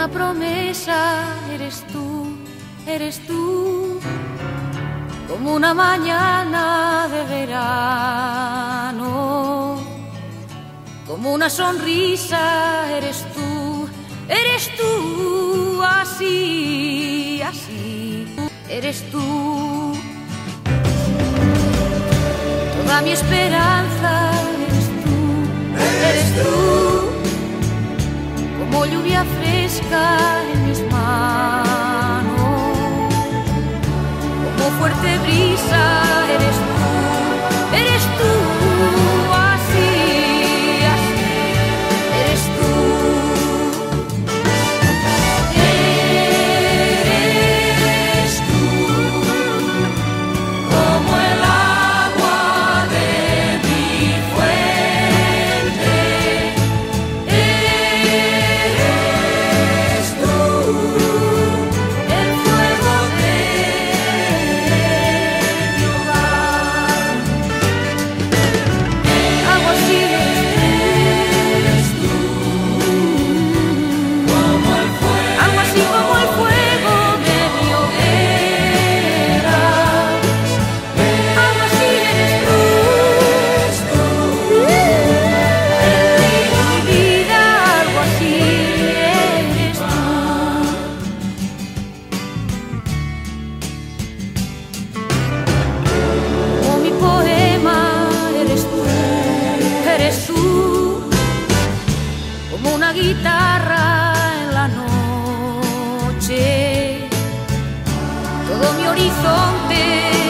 una promesa eres tú, eres tú, como una mañana de verano, como una sonrisa eres tú, eres tú, así, así, eres tú. Toda mi esperanza guitarra en la noche, todo mi horizonte.